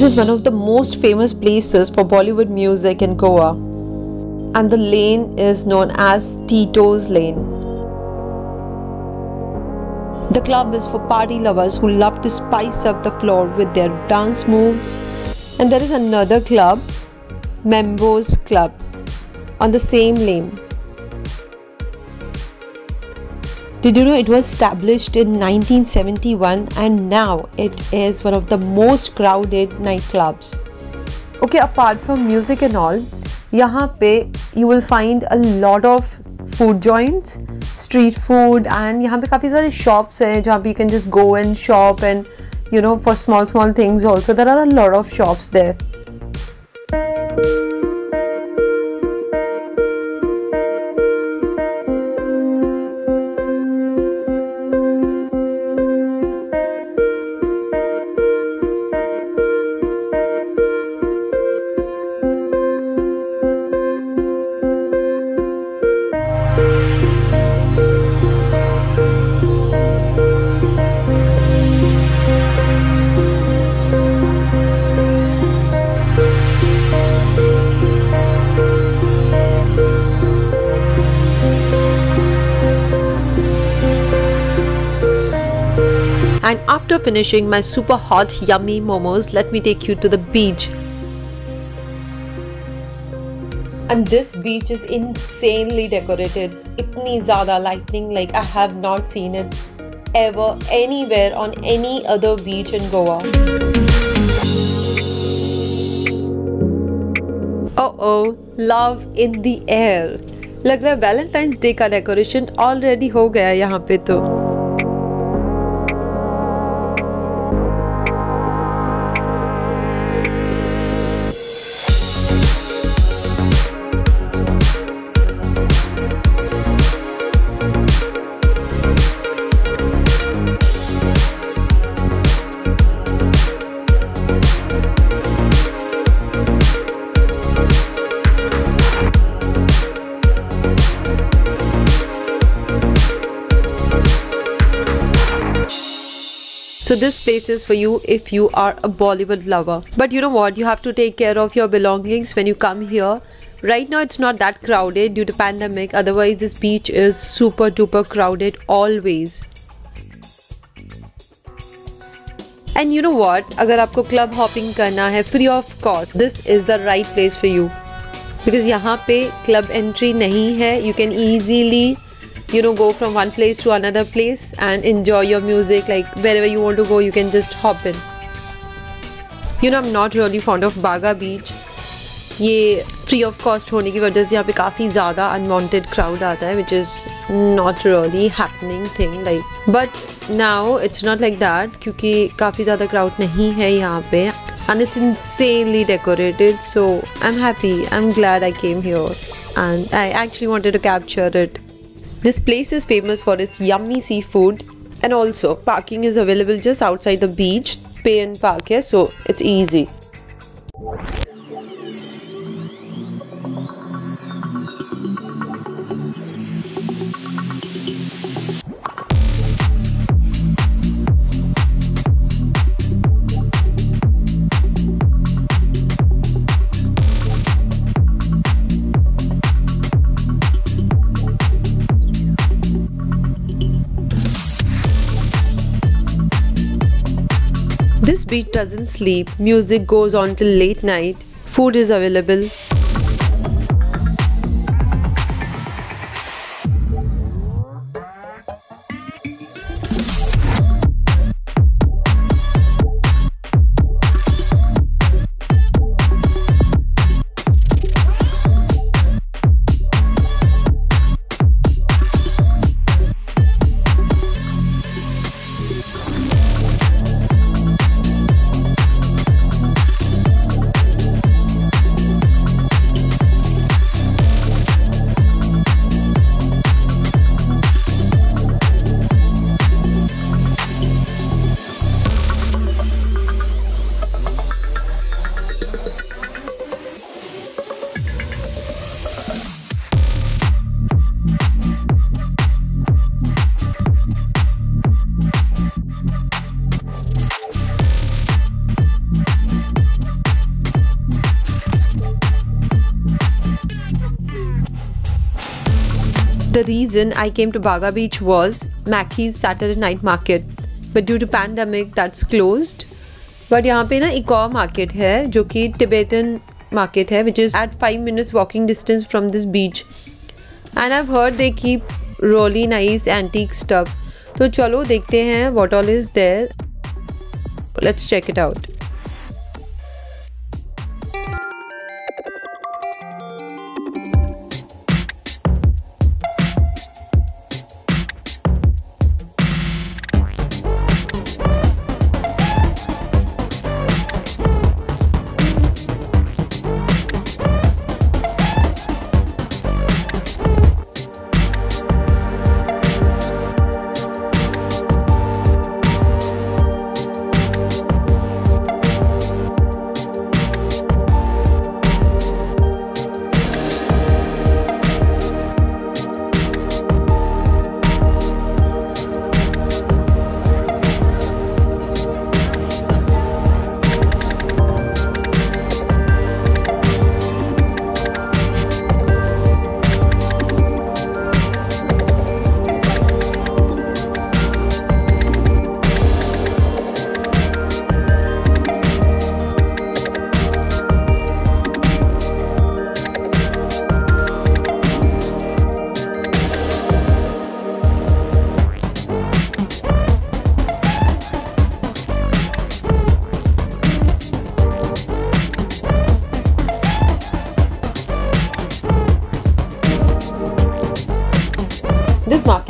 This is one of the most famous places for Bollywood music in Goa, and the lane is known as Tito's Lane. The club is for party lovers who love to spice up the floor with their dance moves. And there is another club, Mambo's Club, on the same lane. Did you know it was established in 1971 and now it is one of the most crowded nightclubs? Okay, apart from music and all, यहाँ पे you will find a lot of food joints, street food and यहाँ पे काफ़ी सारे shops हैं जहाँ पे you can just go and shop and you know for small small things also there are a lot of shops there. And after finishing my super hot yummy momos, let me take you to the beach. And this beach is insanely decorated. Itni zyada lightning like I have not seen it ever anywhere on any other beach in Goa. Oh oh, love in the air. लग रहा है Valentine's day का decoration already हो गया यहाँ पे तो So this place is for you if you are a Bollywood lover. But you know what? You have to take care of your belongings when you come here. Right now it's not that crowded due to pandemic. Otherwise this beach is super duper crowded always. And you know what? अगर आपको club hopping करना है free of cost, this is the right place for you. Because यहाँ पे club entry नहीं है. You can easily you know go from one place to another place and enjoy your music like wherever you want to go you can just hop in you know i'm not really fond of baga beach ये free of cost होने की वजह से यहाँ पे काफ़ी ज़्यादा unwanted crowd आता है which is not really happening thing like but now it's not like that क्योंकि काफ़ी ज़्यादा क्राउड नहीं है यहाँ पे and it's insanely decorated so i'm happy i'm glad i came here and i actually wanted to capture it this place is famous for its yummy seafood and also parking is available just outside the beach. Pay and park here, so it's easy. This beach doesn't sleep, music goes on till late night, food is available. the reason I came to Baga Beach was Mackey's Saturday Night Market. But due to pandemic, that's closed. But यहाँ पे ना एक और market है जो कि Tibetan market है which is at five minutes walking distance from this beach and I heard they keep really nice antique stuff तो चलो देखते हैं what all is there let's check it out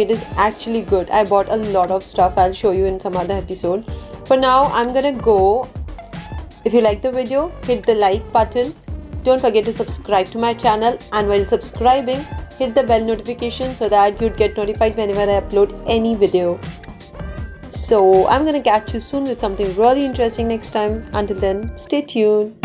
market is actually good. I bought a lot of stuff. I'll show you in some other episode. For now i'm gonna go. If you like the video hit the like button. Don't forget to subscribe to my channel. And while subscribing hit the bell notification so that you'd get notified whenever i upload any video. So i'm gonna catch you soon with something really interesting next time. Until then stay tuned